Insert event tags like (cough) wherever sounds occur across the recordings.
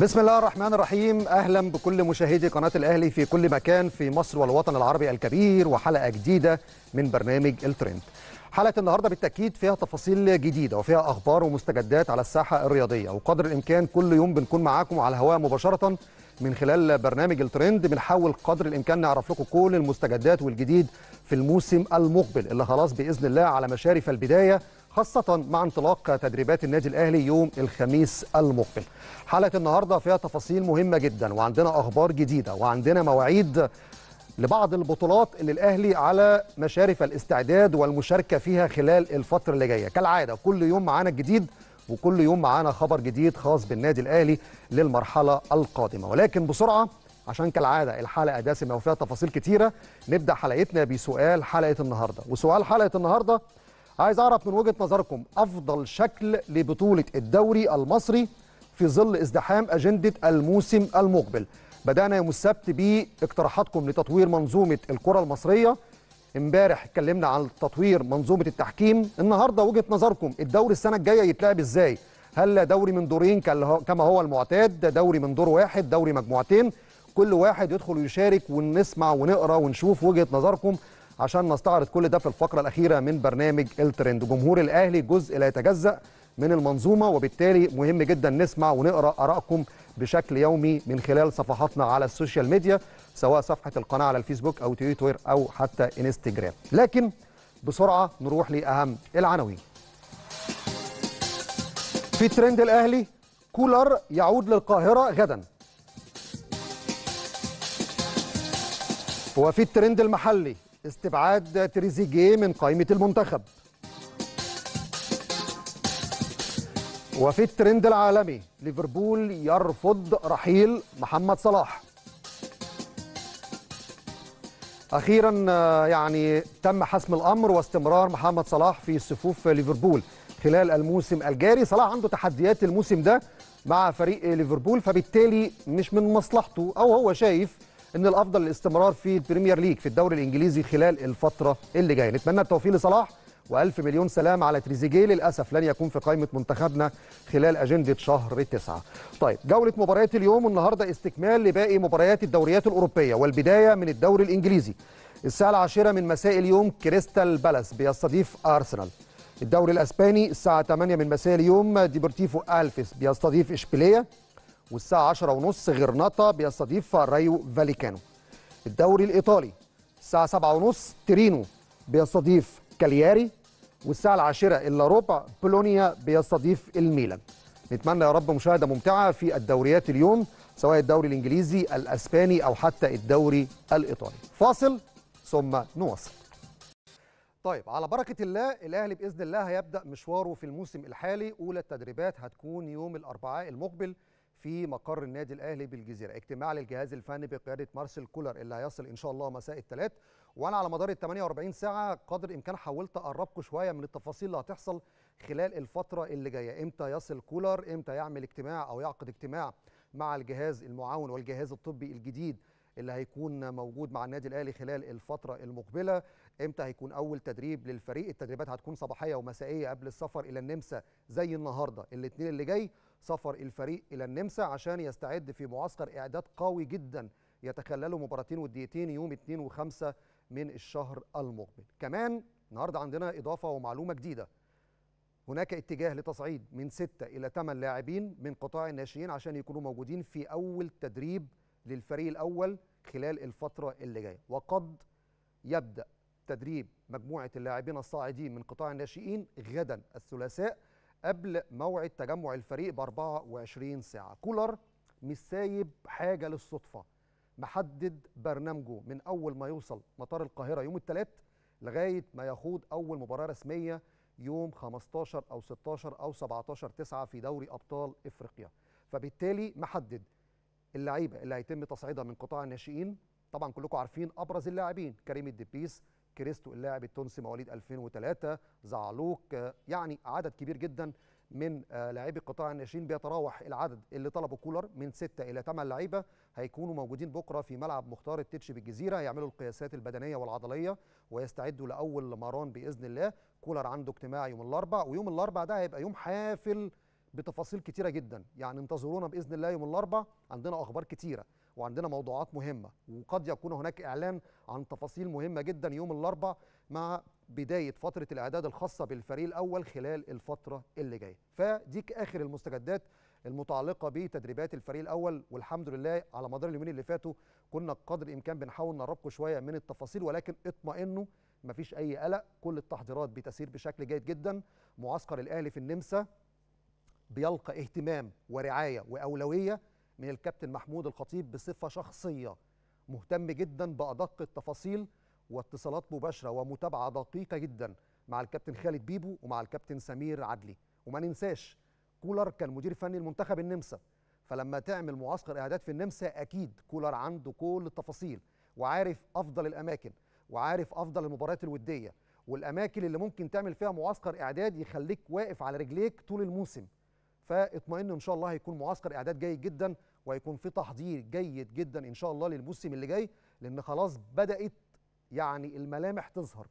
بسم الله الرحمن الرحيم. أهلا بكل مشاهدي قناة الأهلي في كل مكان في مصر والوطن العربي الكبير وحلقة جديدة من برنامج الترند. حلقة النهارده بالتأكيد فيها تفاصيل جديدة وفيها أخبار ومستجدات على الساحة الرياضية. وقدر الإمكان كل يوم بنكون معاكم على الهواء مباشرة من خلال برنامج الترند. بنحاول قدر الإمكان نعرف لكم كل المستجدات والجديد في الموسم المقبل اللي خلاص بإذن الله على مشارف البداية. خاصة مع انطلاق تدريبات النادي الأهلي يوم الخميس المقبل. حلقة النهاردة فيها تفاصيل مهمة جدا وعندنا أخبار جديدة وعندنا مواعيد لبعض البطولات اللي الأهلي على مشارف الاستعداد والمشاركة فيها خلال الفترة اللي جاية. كالعادة كل يوم معانا جديد وكل يوم معانا خبر جديد خاص بالنادي الأهلي للمرحلة القادمة. ولكن بسرعة عشان كالعادة الحلقة دسمة وفيها تفاصيل كتيرة نبدأ حلقتنا بسؤال حلقة النهاردة. وسؤال حلقة النهاردة عايز أعرف من وجهة نظركم أفضل شكل لبطولة الدوري المصري في ظل ازدحام أجندة الموسم المقبل. بدأنا يوم السبت باقتراحاتكم لتطوير منظومة الكرة المصرية. امبارح اتكلمنا عن تطوير منظومة التحكيم. النهارده وجهة نظركم الدوري السنة الجاية يتلعب إزاي؟ هل دوري من دورين كما هو المعتاد؟ دوري من دور واحد دوري مجموعتين. كل واحد يدخل ويشارك ونسمع ونقرأ ونشوف وجهة نظركم. عشان نستعرض كل ده في الفقرة الأخيرة من برنامج الترند. جمهور الأهلي جزء لا يتجزأ من المنظومة وبالتالي مهم جدا نسمع ونقرأ آرائكم بشكل يومي من خلال صفحاتنا على السوشيال ميديا سواء صفحة القناة على الفيسبوك أو تويتر أو حتى إنستجرام. لكن بسرعة نروح لأهم العناوين. في ترند الأهلي كولر يعود للقاهرة غدا. وفي الترند المحلي استبعاد تريزيجيه من قائمة المنتخب. وفي الترند العالمي ليفربول يرفض رحيل محمد صلاح. أخيرا يعني تم حسم الأمر واستمرار محمد صلاح في صفوف ليفربول خلال الموسم الجاري. صلاح عنده تحديات الموسم ده مع فريق ليفربول فبالتالي مش من مصلحته أو هو شايف إن الأفضل الاستمرار في ال Premier League في الدوري الإنجليزي خلال الفترة اللي جاية. نتمنى التوفيق لصلاح وألف مليون سلام على تريزيجيه. للأسف لن يكون في قائمة منتخبنا خلال أجندة شهر تسعة. طيب جولة مباريات اليوم. النهارده استكمال لباقي مباريات الدوريات الأوروبية والبداية من الدوري الإنجليزي. الساعة العاشرة من مساء اليوم كريستال بالاس بيستضيف أرسنال. الدوري الأسباني الساعة 8 من مساء اليوم ديبورتيفو ألفيس بيستضيف إشبيلية. والساعة 10 ونص غرناطة بيستضيف رايو فاليكانو. الدوري الإيطالي الساعة 7 ونص ترينو بيستضيف كالياري والساعة العاشرة إلا ربع بولونيا بيستضيف الميلان. نتمنى يا رب مشاهدة ممتعة في الدوريات اليوم سواء الدوري الإنجليزي الأسباني أو حتى الدوري الإيطالي. فاصل ثم نواصل. طيب على بركة الله الأهلي بإذن الله هيبدأ مشواره في الموسم الحالي. أولى التدريبات هتكون يوم الأربعاء المقبل في مقر النادي الأهلي بالجزيرة. اجتماع للجهاز الفني بقيادة مارسيل كولر اللي هيصل إن شاء الله مساء الثلاث وأنا على مدار ال 48 ساعة قدر الإمكان حاولت اقربكم شوية من التفاصيل اللي هتحصل خلال الفترة اللي جاية. إمتى يصل كولر؟ إمتى يعمل اجتماع أو يعقد اجتماع مع الجهاز المعاون والجهاز الطبي الجديد اللي هيكون موجود مع النادي الأهلي خلال الفترة المقبلة؟ إمتى هيكون أول تدريب للفريق؟ التدريبات هتكون صباحية ومسائية قبل السفر إلى النمسا زي النهارده. الاثنين اللي جاي سفر الفريق إلى النمسا عشان يستعد في معسكر إعداد قوي جدا يتخلله مباراتين وديتين يوم 2 و5 من الشهر المقبل. كمان النهارده عندنا إضافة ومعلومة جديدة. هناك اتجاه لتصعيد من 6 إلى 8 لاعبين من قطاع الناشئين عشان يكونوا موجودين في أول تدريب للفريق الأول خلال الفترة اللي جاية. وقد يبدأ تدريب مجموعة اللاعبين الصاعدين من قطاع الناشئين غدا الثلاثاء قبل موعد تجمع الفريق ب 24 ساعة. كولر مش سايب حاجة للصدفة. محدد برنامجه من أول ما يوصل مطار القاهرة يوم الثلاث لغاية ما يخوض أول مباراة رسمية يوم 15 أو 16 أو 17 9 في دوري أبطال إفريقيا. فبالتالي محدد اللعيبة اللي هيتم تصعيدها من قطاع الناشئين. طبعا كلكم عارفين أبرز اللاعبين كريم الدبيس كريستو اللاعب التونسي مواليد 2003 زعلوك يعني عدد كبير جدا من لاعبي قطاع الناشئين بيتراوح العدد اللي طلبه كولر من 6 إلى 8 لعيبة هيكونوا موجودين بكرة في ملعب مختار التتش بالجزيرة هيعملوا القياسات البدنية والعضلية ويستعدوا لأول مران بإذن الله. كولر عنده اجتماع يوم الاربعاء ويوم الاربعاء ده هيبقى يوم حافل بتفاصيل كتيرة جدا. يعني انتظرونا بإذن الله يوم الاربعاء عندنا أخبار كتيرة. وعندنا موضوعات مهمة وقد يكون هناك إعلان عن تفاصيل مهمة جدا يوم الأربعاء مع بداية فترة الإعداد الخاصة بالفريق الأول خلال الفترة اللي جاية. فديك آخر المستجدات المتعلقة بتدريبات الفريق الأول والحمد لله على مدار اليومين اللي فاتوا كنا قدر الإمكان بنحاول نقربكم شوية من التفاصيل ولكن اطمئنوا مفيش أي قلق كل التحضيرات بتسير بشكل جيد جدا. معسكر الأهلي في النمسا بيلقى اهتمام ورعاية وأولوية من الكابتن محمود الخطيب بصفة شخصية. مهتم جدا بأدق التفاصيل واتصالات مباشرة ومتابعة دقيقة جدا مع الكابتن خالد بيبو ومع الكابتن سمير عدلي. وما ننساش كولر كان مدير فني المنتخب النمسا. فلما تعمل معسكر إعداد في النمسا أكيد كولر عنده كل التفاصيل وعارف أفضل الأماكن وعارف أفضل المباريات الودية. والأماكن اللي ممكن تعمل فيها معسكر إعداد يخليك واقف على رجليك طول الموسم. فاطمئنوا إن شاء الله هيكون معسكر إعداد جيد جدا وهيكون في تحضير جيد جدا إن شاء الله للموسم اللي جاي لأن خلاص بدأت يعني الملامح تظهر.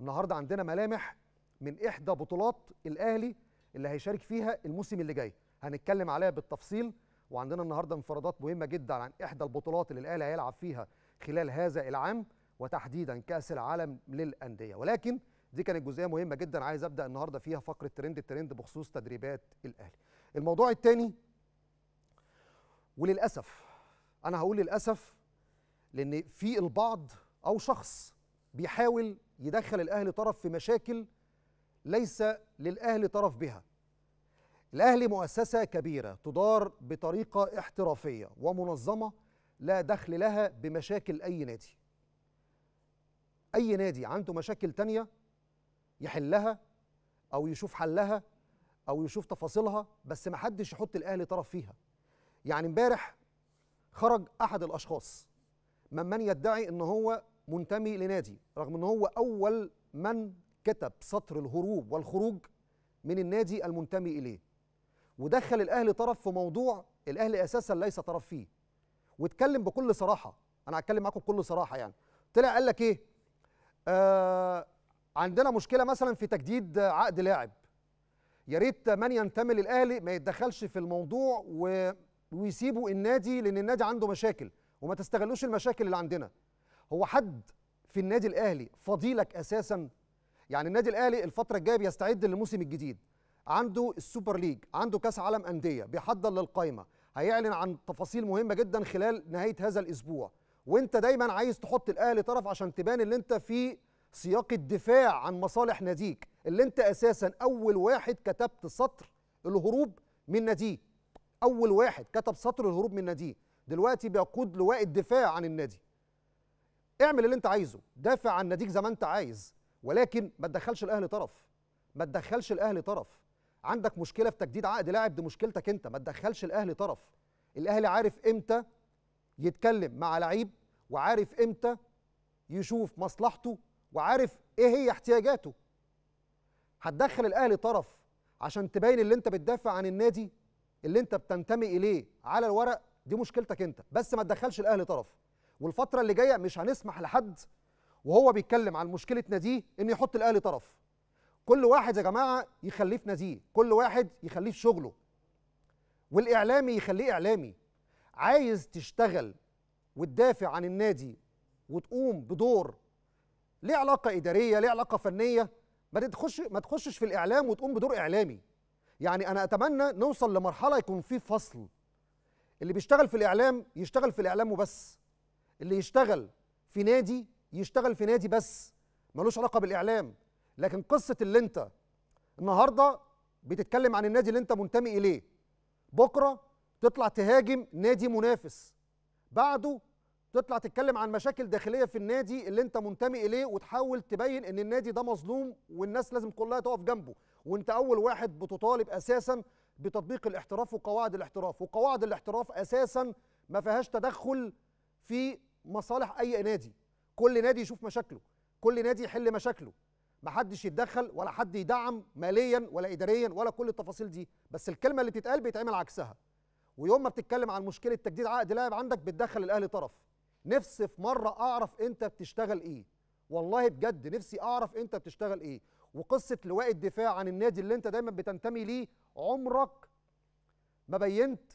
النهارده عندنا ملامح من إحدى بطولات الأهلي اللي هيشارك فيها الموسم اللي جاي. هنتكلم عليها بالتفصيل وعندنا النهارده انفرادات مهمة جدا عن إحدى البطولات اللي الأهلي هيلعب فيها خلال هذا العام وتحديدا كأس العالم للأندية. ولكن دي كانت جزئية مهمة جدا عايز أبدأ النهارده فيها فقرة ترند الترند بخصوص تدريبات الأهلي. الموضوع الثاني وللأسف أنا هقول للأسف لأن في البعض أو شخص بيحاول يدخل الاهلي طرف في مشاكل ليس للاهلي طرف بها. الاهلي مؤسسة كبيرة تدار بطريقة احترافية ومنظمة لا دخل لها بمشاكل أي نادي. أي نادي عنده مشاكل تانية يحلها أو يشوف حلها أو يشوف تفاصيلها بس ما حدش يحط الاهلي طرف فيها. يعني امبارح خرج أحد الأشخاص ممن يدعي إن هو منتمي لنادي رغم إن هو أول من كتب سطر الهروب والخروج من النادي المنتمي إليه. ودخل الاهلي طرف في موضوع الاهلي أساسا ليس طرف فيه. واتكلم بكل صراحة أنا هتكلم معاكم بكل صراحة يعني. طلع قال لك إيه؟ آه عندنا مشكلة مثلا في تجديد عقد لاعب. يا ريت من ينتمي للأهلي ما يتدخلش في الموضوع و... ويسيبوا النادي لأن النادي عنده مشاكل وما تستغلوش المشاكل اللي عندنا. هو حد في النادي الأهلي فضيلك أساسا؟ يعني النادي الأهلي الفترة الجاية بيستعد للموسم الجديد. عنده ال Super League عنده كأس عالم أندية بيحضر للقائمه هيعلن عن تفاصيل مهمة جدا خلال نهاية هذا الأسبوع. وأنت دايما عايز تحط الأهلي طرف عشان تبان ان أنت في سياق الدفاع عن مصالح ناديك. اللي انت أساسا أول واحد كتبت سطر الهروب من ناديه. أول واحد كتب سطر الهروب من ناديه. دلوقتي بيقود لواء الدفاع عن النادي. اعمل اللي انت عايزه. دافع عن ناديك زي ما انت عايز. ولكن ما تدخلش الأهلي طرف. ما تدخلش الأهلي طرف. عندك مشكلة في تجديد عقد لاعب دي مشكلتك انت. ما تدخلش الأهلي طرف. الأهلي عارف إمتى يتكلم مع لعيب وعارف إمتى يشوف مصلحته وعارف إيه هي احتياجاته. هتدخل الأهلي طرف عشان تبين اللي انت بتدافع عن النادي اللي انت بتنتمي إليه على الورق دي مشكلتك انت. بس ما تدخلش الأهلي طرف. والفترة اللي جاية مش هنسمح لحد وهو بيتكلم عن مشكلة ناديه إنه يحط الأهلي طرف. كل واحد يا جماعة يخليه في ناديه كل واحد يخليه في شغله. والإعلامي يخليه إعلامي. عايز تشتغل وتدافع عن النادي وتقوم بدور ليه علاقة إدارية ليه علاقة فنية؟ ما تخش ما تخشش في الإعلام وتقوم بدور إعلامي. يعني أنا أتمنى نوصل لمرحلة يكون في فصل. اللي بيشتغل في الإعلام يشتغل في الإعلام وبس. اللي يشتغل في نادي يشتغل في نادي بس. ملوش علاقة بالإعلام. لكن قصة اللي أنت النهارده بتتكلم عن النادي اللي أنت منتمي إليه. بكرة تطلع تهاجم نادي منافس. بعده تطلع تتكلم عن مشاكل داخلية في النادي اللي انت منتمي إليه وتحاول تبين إن النادي ده مظلوم والناس لازم كلها تقف جنبه. وانت أول واحد بتطالب أساسا بتطبيق الاحتراف وقواعد الاحتراف. وقواعد الاحتراف أساسا ما فيهاش تدخل في مصالح أي نادي. كل نادي يشوف مشاكله. كل نادي يحل مشاكله. ما حدش يتدخل ولا حد يدعم ماليا ولا اداريا ولا كل التفاصيل دي. بس الكلمة اللي بتتقال بيتعمل عكسها. ويوم ما بتتكلم عن مشكلة تجديد عقد لاعب عندك بتدخل الأهلي طرف. نفسي في مرة أعرف أنت بتشتغل إيه. والله بجد نفسي أعرف أنت بتشتغل إيه. وقصة لواء الدفاع عن النادي اللي أنت دايما بتنتمي ليه عمرك ما بينت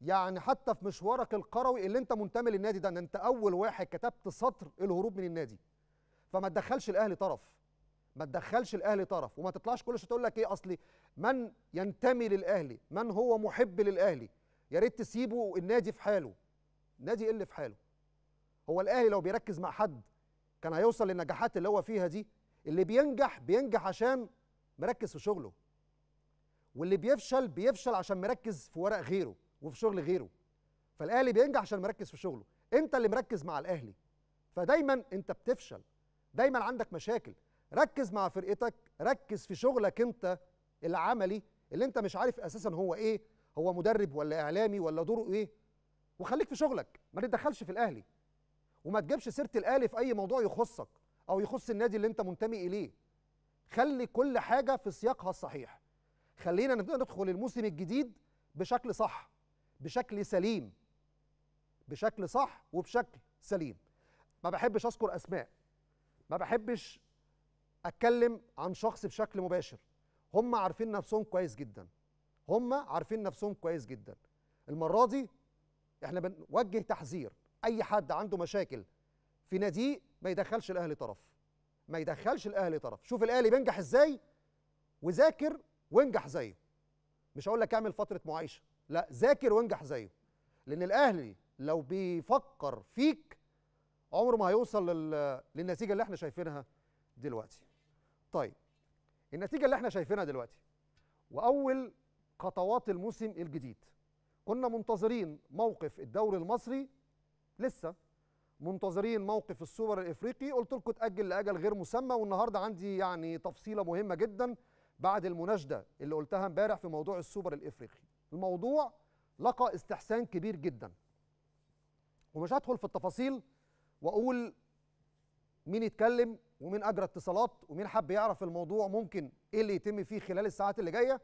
يعني حتى في مشوارك القروي اللي أنت منتمي للنادي ده إن أنت أول واحد كتبت سطر الهروب من النادي. فما تدخلش الأهلي طرف. ما تدخلش الأهلي طرف. وما تطلعش كل شوية تقول لك إيه اصلي من ينتمي للأهلي؟ من هو محب للأهلي؟ يا ريت تسيبوا النادي في حاله. النادي إيه اللي في حاله؟ هو الاهلي لو بيركز مع حد كان هيوصل للنجاحات اللي هو فيها دي اللي بينجح بينجح عشان مركز في شغله. واللي بيفشل بيفشل عشان مركز في ورق غيره وفي شغل غيره. فالاهلي بينجح عشان مركز في شغله. انت اللي مركز مع الاهلي فدايما انت بتفشل. دايما عندك مشاكل. ركز مع فرقتك ركز في شغلك انت العملي اللي انت مش عارف أساسا هو إيه هو مدرب ولا إعلامي ولا دوره إيه. وخليك في شغلك. ما تتدخلش في الاهلي وما تجيبش سيرة الاهلي في أي موضوع يخصك أو يخص النادي اللي أنت منتمي إليه. خلي كل حاجة في سياقها الصحيح. خلينا ندخل الموسم الجديد بشكل صح بشكل سليم. بشكل صح وبشكل سليم. ما بحبش أذكر أسماء. ما بحبش أتكلم عن شخص بشكل مباشر. هم عارفين نفسهم كويس جدا. هم عارفين نفسهم كويس جدا. المرة دي إحنا بنوجه تحذير. أي حد عنده مشاكل في ناديه ما يدخلش الأهلي طرف. ما يدخلش الأهلي طرف. شوف الأهلي بينجح إزاي؟ وذاكر وانجح زيه. مش هقول لك اعمل فترة معايشة. لا ذاكر وانجح زيه. لأن الأهلي لو بيفكر فيك عمره ما هيوصل لل... للنتيجة اللي إحنا شايفينها دلوقتي. طيب النتيجة اللي إحنا شايفينها دلوقتي وأول خطوات الموسم الجديد. كنا منتظرين موقف الدوري المصري لسه منتظرين موقف السوبر الإفريقي. قلت لكم اتاجل لأجل غير مسمى والنهارده عندي يعني تفصيلة مهمة جدا بعد المناشده اللي قلتها امبارح في موضوع السوبر الإفريقي. الموضوع لقى استحسان كبير جدا. ومش هدخل في التفاصيل وأقول مين يتكلم ومين أجرى اتصالات ومين حب يعرف الموضوع ممكن إيه اللي يتم فيه خلال الساعات اللي جاية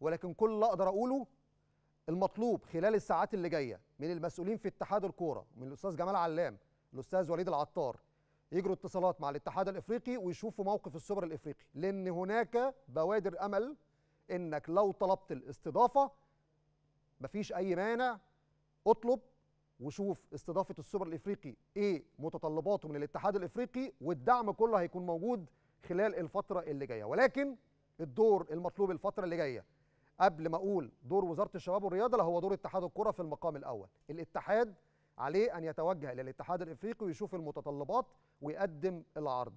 ولكن كل اللي أقدر أقوله المطلوب خلال الساعات اللي جاية من المسؤولين في اتحاد الكورة من الأستاذ جمال علام الأستاذ وليد العطار يجروا اتصالات مع الاتحاد الإفريقي ويشوفوا موقف السوبر الإفريقي. لأن هناك بوادر أمل إنك لو طلبت الاستضافة مفيش أي مانع. اطلب وشوف استضافة السوبر الإفريقي إيه متطلباته من الاتحاد الإفريقي والدعم كله هيكون موجود خلال الفترة اللي جاية. ولكن الدور المطلوب الفترة اللي جاية قبل ما أقول دور وزارة الشباب والرياضة لا هو دور اتحاد الكرة في المقام الأول. الاتحاد عليه أن يتوجه إلى الاتحاد الإفريقي ويشوف المتطلبات ويقدم العرض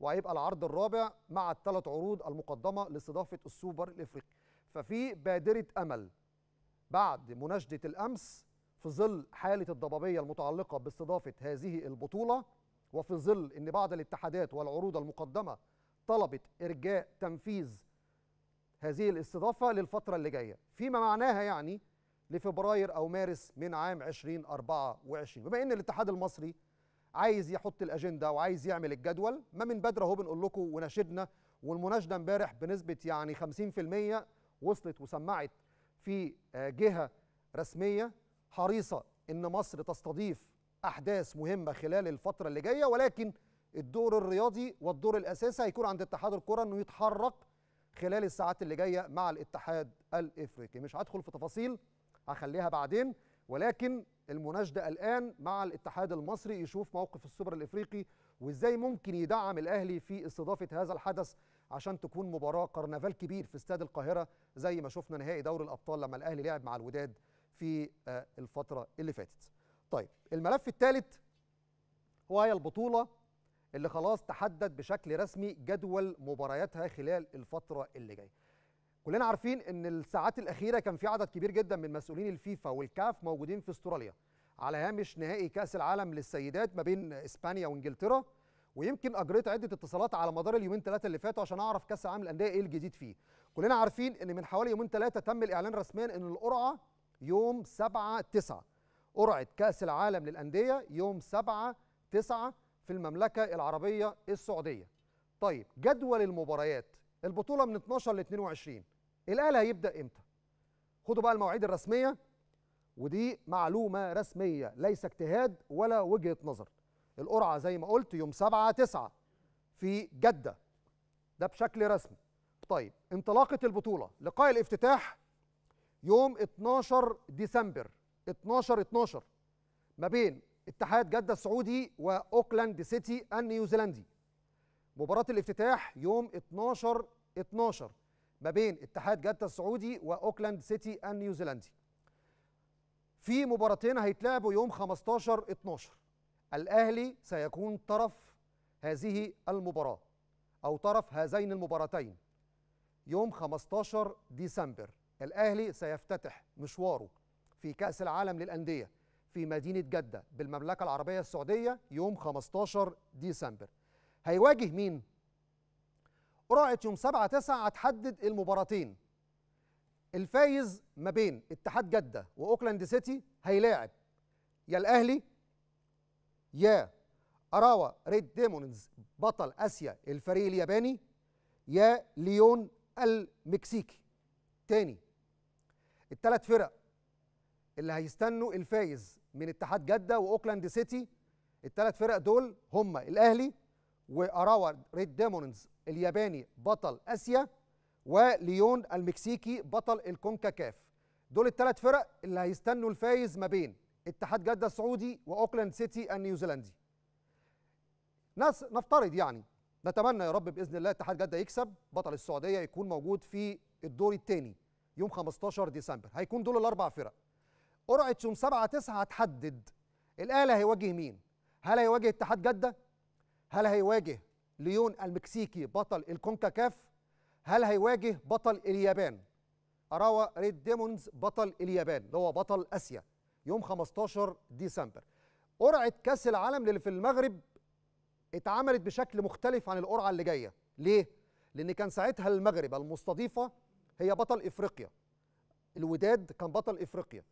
وهيبقى العرض الرابع مع الثلاث عروض المقدمة لاستضافة السوبر الإفريقي. ففي بادرة أمل بعد مناشدة الأمس في ظل حالة الضبابية المتعلقة باستضافة هذه البطولة وفي ظل إن بعض الاتحادات والعروض المقدمة طلبت إرجاء تنفيذ هذه الاستضافة للفترة اللي جاية فيما معناها يعني لفبراير أو مارس من عام 2024 بما إن الاتحاد المصري عايز يحط الأجندة وعايز يعمل الجدول ما من بدري أهو بنقول لكم وناشدنا والمناشدة امبارح بنسبة يعني 50% وصلت وسمعت في جهة رسمية حريصة إن مصر تستضيف أحداث مهمة خلال الفترة اللي جاية ولكن الدور الرياضي والدور الأساسي هيكون عند اتحاد الكرة إنه يتحرك خلال الساعات اللي جاية مع الاتحاد الإفريقي مش هدخل في تفاصيل هخليها بعدين ولكن المناشده الآن مع الاتحاد المصري يشوف موقف السوبر الإفريقي وإزاي ممكن يدعم الأهلي في استضافة هذا الحدث عشان تكون مباراة كرنفال كبير في استاد القاهرة زي ما شفنا نهائي دوري الأبطال لما الأهلي لعب مع الوداد في الفترة اللي فاتت. طيب الملف الثالث هو هي البطولة اللي خلاص تحدد بشكل رسمي جدول مبارياتها خلال الفترة اللي جاية. كلنا عارفين إن الساعات الأخيرة كان في عدد كبير جدا من مسؤولين الفيفا والكاف موجودين في استراليا على هامش نهائي كأس العالم للسيدات ما بين إسبانيا وإنجلترا ويمكن أجريت عدة اتصالات على مدار اليومين ثلاثة اللي فاتوا عشان أعرف كأس العالم للأندية إيه الجديد فيه. كلنا عارفين إن من حوالي يومين ثلاثة تم الإعلان رسميا إن القرعة يوم 7 9 قرعة كأس العالم للأندية يوم 7 9 في المملكة العربية السعودية. طيب جدول المباريات البطولة من 12 ل 22 الأهلي هيبدأ إمتى؟ خدوا بقى المواعيد الرسمية ودي معلومة رسمية ليس اجتهاد ولا وجهة نظر. القرعة زي ما قلت يوم 7 9 في جدة ده بشكل رسمي. طيب انطلاقة البطولة لقاء الافتتاح يوم 12 ديسمبر 12 12 ما بين اتحاد جدة السعودي وأوكلاند سيتي النيوزيلندي. مباراة الافتتاح يوم 12 12 ما بين اتحاد جدة السعودي وأوكلاند سيتي النيوزيلندي. في مباراتين هيتلعبوا يوم 15 12 الأهلي سيكون طرف هذه المباراة أو طرف هذين المباراتين. يوم 15 ديسمبر الأهلي سيفتتح مشواره في كأس العالم للأندية. في مدينة جدة بالمملكة العربية السعودية يوم 15 ديسمبر. هيواجه مين؟ قرعة يوم 7 9 هتحدد المباراتين. الفايز ما بين اتحاد جدة وأوكلاند سيتي هيلاعب. يا الأهلي يا أوراوا ريد دياموندز بطل آسيا الفريق الياباني يا ليون المكسيكي. تاني الثلاث فرق اللي هيستنوا الفايز من اتحاد جدة وأوكلاند سيتي. الثلاث فرق دول هم الأهلي وأوراوا ريد دياموندز الياباني بطل آسيا وليون المكسيكي بطل الكونكاكاف. دول الثلاث فرق اللي هيستنوا الفايز ما بين اتحاد جدة السعودي وأوكلاند سيتي النيوزيلندي. ناس نفترض يعني نتمنى يا رب بإذن الله اتحاد جدة يكسب بطل السعودية يكون موجود في الدور الثاني يوم 15 ديسمبر. هيكون دول الأربع فرق. قرعه يوم 7 9 هتحدد الاهلي هيواجه مين؟ هل هيواجه اتحاد جدة؟ هل هيواجه ليون المكسيكي بطل الكونكاكاف؟ هل هيواجه بطل اليابان؟ أوراوا ريد دياموندز بطل اليابان اللي هو بطل آسيا يوم 15 ديسمبر. قرعة كأس العالم اللي في المغرب اتعملت بشكل مختلف عن القرعة اللي جاية. ليه؟ لأن كان ساعتها المغرب المستضيفة هي بطل إفريقيا. الوداد كان بطل إفريقيا.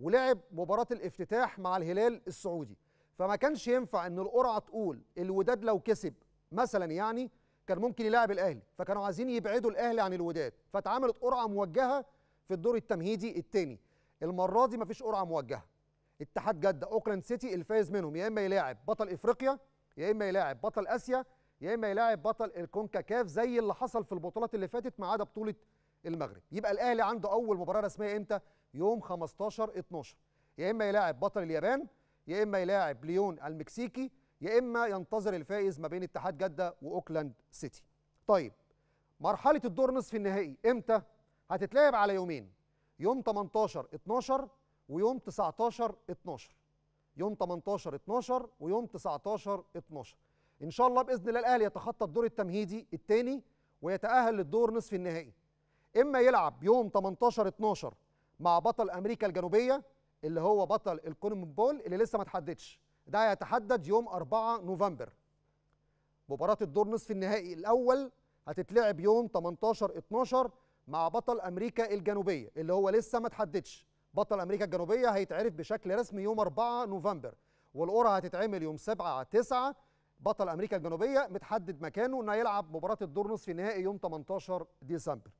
ولعب مباراة الافتتاح مع الهلال السعودي. فما كانش ينفع إن القرعة تقول الوداد لو كسب مثلا يعني كان ممكن يلاعب الأهلي فكانوا عايزين يبعدوا الأهلي عن الوداد. فاتعملت قرعة موجهة في الدور التمهيدي الثاني المرة دي مفيش قرعة موجهة. اتحاد جدة أوكلاند سيتي الفايز منهم. يا إما يلاعب بطل إفريقيا يا إما يلاعب بطل آسيا يا إما يلاعب بطل الكونكاكاف زي اللي حصل في البطولات اللي فاتت ما عدا بطولة المغرب. يبقى الأهلي عنده أول مباراة رسمية إمتى؟ يوم 15 12 يا إما يلاعب بطل اليابان يا إما يلاعب ليون المكسيكي يا إما ينتظر الفائز ما بين اتحاد جدة وأوكلاند سيتي. طيب مرحلة الدور نصف النهائي إمتى؟ هتتلعب على يومين يوم 18 12 ويوم 19 12 يوم 18 12 ويوم 19 12 إن شاء الله بإذن الله الأهلي يتخطى الدور التمهيدي الثاني ويتأهل للدور نصف النهائي. إما يلعب يوم 18 12 مع بطل أمريكا الجنوبية اللي هو بطل الكونمون بول اللي لسه ما تحددش. ده هيتحدد يوم 4 نوفمبر. مباراة الدور نصف النهائي الأول هتتلعب يوم 18 12 مع بطل أمريكا الجنوبية اللي هو لسه ما تحددش. بطل أمريكا الجنوبية هيتعرف بشكل رسمي يوم 4 نوفمبر. والقرعه هتتعمل يوم 7 9 بطل أمريكا الجنوبية متحدد مكانه إنه هيلعب مباراة الدور نصف النهائي يوم 18 ديسمبر.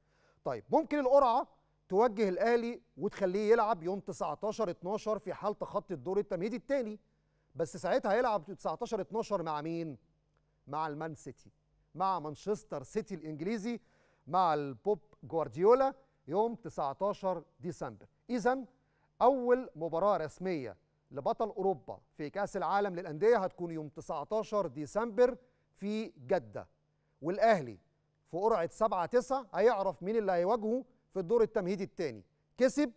طيب ممكن القرعه توجه الاهلي وتخليه يلعب يوم 19 12 في حال تخطي الدور التمهيدي الثاني بس ساعتها هيلعب 19 12 مع مين؟ مع المان سيتي مع مانشستر سيتي الإنجليزي مع البوب جوارديولا يوم 19 ديسمبر. اذا أول مباراة رسمية لبطل أوروبا في كأس العالم للأندية هتكون يوم 19 ديسمبر في جدة. والأهلي في قرعة 7 9 هيعرف مين اللي هيواجهه في الدور التمهيدي الثاني كسب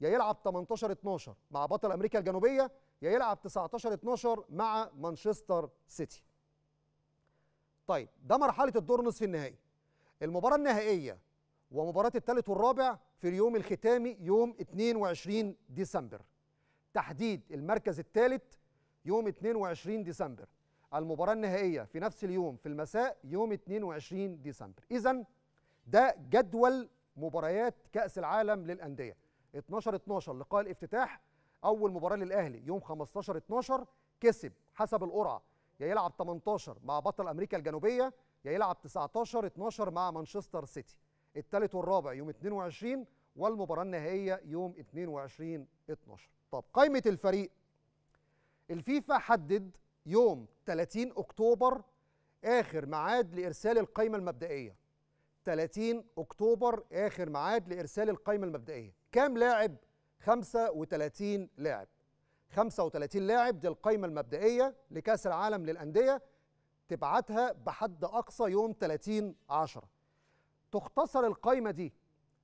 يا يلعب 18 12 مع بطل أمريكا الجنوبية يا يلعب 19 12 مع مانشستر سيتي. طيب ده مرحلة الدور نصف النهائي. المباراة النهائية ومباراة الثالث والرابع في اليوم الختامي يوم 22 ديسمبر. تحديد المركز الثالث يوم 22 ديسمبر. المباراة النهائية في نفس اليوم في المساء يوم 22 ديسمبر. إذا ده جدول مباريات كأس العالم للأندية. 12 12 لقاء الافتتاح أول مباراة للأهلي يوم 15 12 كسب حسب القرعة. يا يلعب 18 مع بطل أمريكا الجنوبية يا يلعب 19 12 مع مانشستر سيتي. الثالث والرابع يوم 22 والمباراة النهائية يوم 22 12 طب قائمة الفريق. الفيفا حدد يوم 30 أكتوبر آخر ميعاد لإرسال القائمة المبدئية. 30 أكتوبر آخر ميعاد لإرسال القائمة المبدئية. كام لاعب؟ 35 لاعب. 35 لاعب دي القائمه المبدئية لكأس العالم للأندية تبعتها بحد أقصى يوم 30 10 تختصر القائمه دي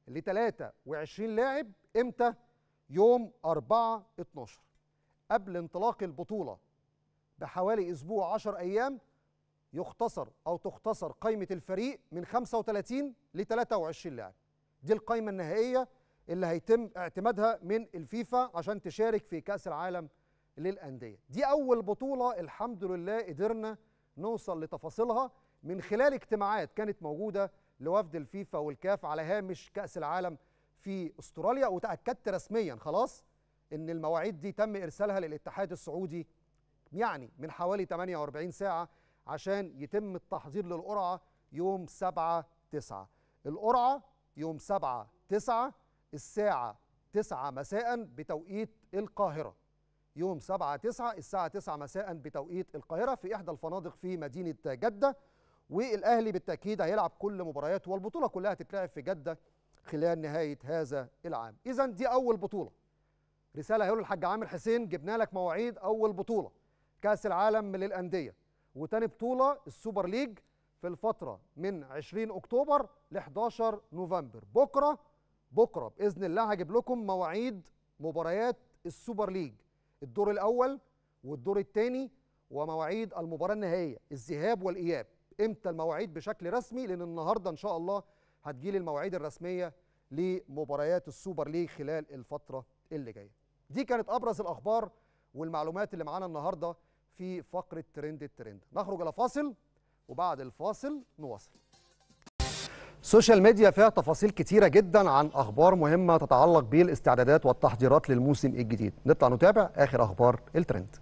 ل 23 لاعب إمتى؟ يوم 4 12 قبل انطلاق البطولة بحوالي أسبوع 10 أيام يختصر أو تختصر قائمة الفريق من 35 ل 23 لاعب. دي القائمة النهائية اللي هيتم اعتمادها من الفيفا عشان تشارك في كأس العالم للأندية. دي أول بطولة الحمد لله قدرنا نوصل لتفاصيلها من خلال اجتماعات كانت موجودة لوفد الفيفا والكاف على هامش كأس العالم في أستراليا. وتأكدت رسميا خلاص إن المواعيد دي تم إرسالها للاتحاد السعودي يعني من حوالي 48 ساعة عشان يتم التحضير للقرعة يوم 7 9 القرعة يوم 7 9 الساعة 9 مساء بتوقيت القاهرة. يوم 7 9 الساعة 9 مساء بتوقيت القاهرة في إحدى الفنادق في مدينة جدة. والأهلي بالتأكيد هيلعب كل مبارياته والبطولة كلها هتتلعب في جدة خلال نهاية هذا العام. اذا دي أول بطولة. رسالة هيقول الحاج عامر حسين جبنا لك مواعيد أول بطولة. كأس العالم للأندية. وتاني بطولة السوبر ليج في الفترة من 20 أكتوبر ل 11 نوفمبر. بكرة بكرة بإذن الله هجيب لكم مواعيد مباريات السوبر ليج. الدور الأول والدور الثاني ومواعيد المباراة النهائية. الذهاب والإياب. إمتى المواعيد؟ بشكل رسمي لأن النهارده إن شاء الله هتجيلي المواعيد الرسمية لمباريات السوبر ليج خلال الفترة اللي جاية. دي كانت أبرز الأخبار والمعلومات اللي معانا النهارده. في فقره trend ال trend. نخرج إلى فاصل وبعد الفاصل نواصل. ال social media فيها تفاصيل كتيرة جدا عن أخبار مهمة تتعلق بالاستعدادات والتحضيرات للموسم الجديد. نطلع نتابع آخر أخبار الترند.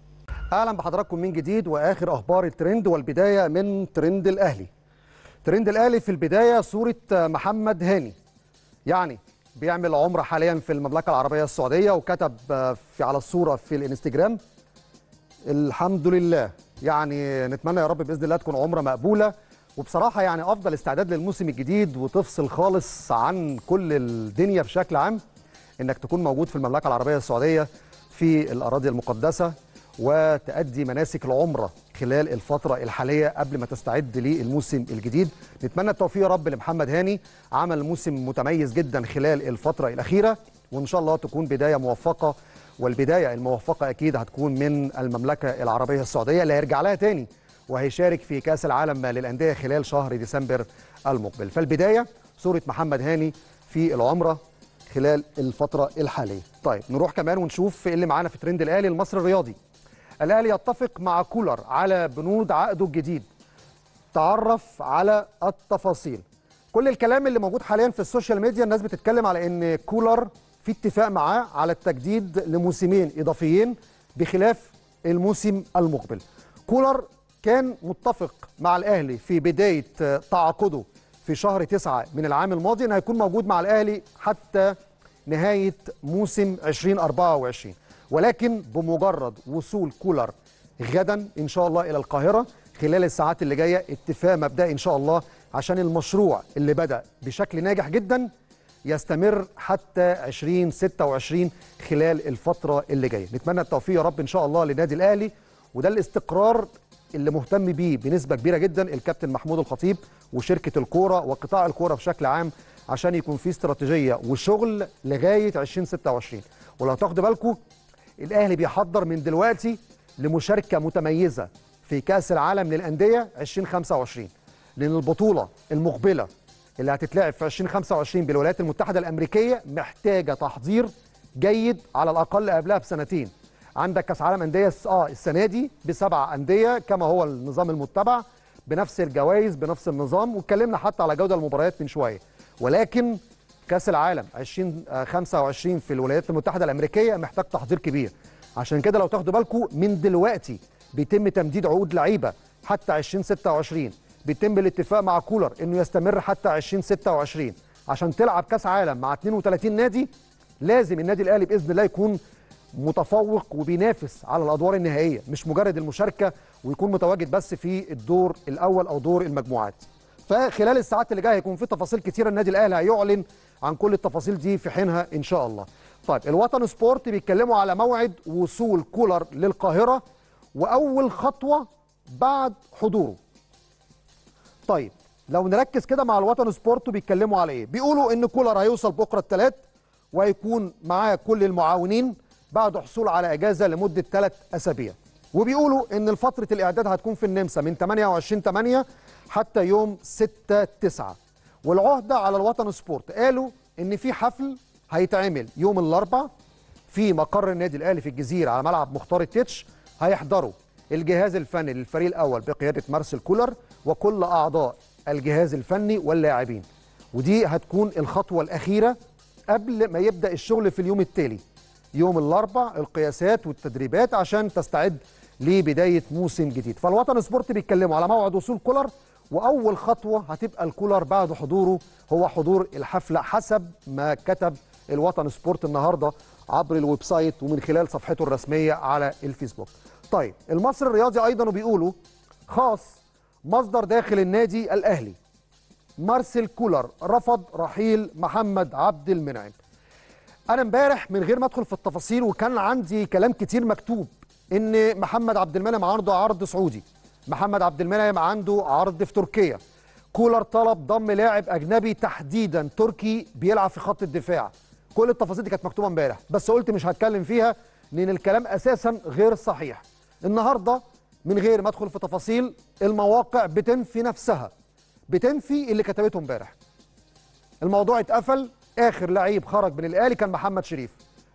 أهلا بحضراتكم من جديد وآخر أخبار الترند والبداية من ترند الأهلي. ترند الأهلي في البداية صورة محمد هاني. يعني بيعمل عمرة حاليا في المملكة العربية السعودية وكتب في على الصورة في الإنستجرام الحمد لله. يعني نتمنى يا رب بإذن الله تكون عمرة مقبولة. وبصراحة يعني أفضل استعداد للموسم الجديد وتفصل خالص عن كل الدنيا بشكل عام إنك تكون موجود في المملكة العربية السعودية في الأراضي المقدسة وتأدي مناسك العمرة خلال الفترة الحالية قبل ما تستعد للموسم الجديد. نتمنى التوفيق يا رب لمحمد هاني عمل موسم متميز جدا خلال الفترة الأخيرة. وإن شاء الله تكون بداية موفقة والبداية الموفقة أكيد هتكون من المملكة العربية السعودية اللي هيرجع لها تاني وهيشارك في كأس العالم للأندية خلال شهر ديسمبر المقبل. فالبداية صورة محمد هاني في العمرة خلال الفترة الحالية. طيب نروح كمان ونشوف إيه اللي معانا في ترند الأهلي المصري الرياضي. الأهلي يتفق مع كولر على بنود عقده الجديد. تعرف على التفاصيل. كل الكلام اللي موجود حاليا في ال social media الناس بتتكلم على إن كولر في اتفاق معاه على التجديد لموسمين إضافيين بخلاف الموسم المقبل. كولر كان متفق مع الأهلي في بداية تعاقده في شهر تسعة من العام الماضي إنه هيكون موجود مع الأهلي حتى نهاية موسم 2024 ولكن بمجرد وصول كولر غدا إن شاء الله إلى القاهرة خلال الساعات اللي جاية اتفاق مبدئي إن شاء الله عشان المشروع اللي بدأ بشكل ناجح جدا يستمر حتى 2026 خلال الفترة اللي جاية. نتمنى التوفيق يا رب إن شاء الله للنادي الأهلي وده الاستقرار اللي مهتم بيه بنسبة كبيرة جدا الكابتن محمود الخطيب وشركة الكورة وقطاع الكورة بشكل عام عشان يكون في استراتيجية وشغل لغاية 2026 ولو تاخدوا بالكم الأهلي بيحضر من دلوقتي لمشاركة متميزة في كأس العالم للأندية 2025 لأن البطوله المقبلة اللي هتتلعب في 2025 بالولايات المتحدة الأمريكية محتاجة تحضير جيد على الأقل قبلها بسنتين. عندك كأس عالم أندية آه السنة دي بسبع أندية كما هو النظام المتبع بنفس الجوائز بنفس النظام واتكلمنا حتى على جودة المباريات من شوية. ولكن كأس العالم 2025 في الولايات المتحدة الأمريكية محتاج تحضير كبير. عشان كده لو تاخدوا بالكم من دلوقتي بيتم تمديد عقود لعيبة حتى 2026 بيتم الاتفاق مع كولر إنه يستمر حتى 2026 عشان تلعب كأس عالم مع 32 نادي لازم النادي الأهلي بإذن الله يكون متفوق وبينافس على الأدوار النهائية مش مجرد المشاركة ويكون متواجد بس في الدور الأول أو دور المجموعات. فخلال الساعات اللي جاية هيكون في تفاصيل كتيرة النادي الأهلي هيعلن عن كل التفاصيل دي في حينها إن شاء الله. طيب الوطن سبورت بيتكلموا على موعد وصول كولر للقاهرة وأول خطوة بعد حضوره. طيب لو نركز كده مع الوطن سبورت بيتكلموا على إيه؟ بيقولوا إن كولر هيوصل بكرة الثلاث وهيكون معاه كل المعاونين بعد حصوله على إجازة لمدة ثلاث أسابيع. وبيقولوا إن فترة الإعداد هتكون في النمسا من 28 8 حتى يوم 6 9 والعهدة على الوطن سبورت قالوا إن في حفل هيتعمل يوم الأربعاء في مقر النادي الأهلي في الجزيرة على ملعب مختار التتش. هيحضروا الجهاز الفني للفريق الأول بقيادة مارسيل كولر وكل أعضاء الجهاز الفني واللاعبين. ودي هتكون الخطوة الأخيرة قبل ما يبدأ الشغل في اليوم التالي. يوم الأربع القياسات والتدريبات عشان تستعد لبداية موسم جديد. فالوطن سبورت بيتكلموا على موعد وصول كولر وأول خطوة هتبقى لكولر بعد حضوره هو حضور الحفلة حسب ما كتب الوطن سبورت النهارده عبر ال website ومن خلال صفحته الرسمية على الفيسبوك. طيب المصري الرياضي أيضا بيقولوا خاص مصدر داخل النادي الأهلي. مارسيل كولر رفض رحيل محمد عبد المنعم. أنا امبارح من غير ما أدخل في التفاصيل وكان عندي كلام كتير مكتوب إن محمد عبد المنعم عنده عرض سعودي. محمد عبد المنعم عنده عرض في تركيا. كولر طلب ضم لاعب أجنبي تحديدا تركي بيلعب في خط الدفاع. كل التفاصيل دي كانت مكتوبة امبارح بس قلت مش هتكلم فيها لأن الكلام أساسا غير صحيح. النهارده من غير ما ادخل في تفاصيل المواقع بتنفي نفسها. بتنفي اللي كتبته امبارح. الموضوع اتقفل آخر لعيب خرج من الاهلي كان محمد شريف.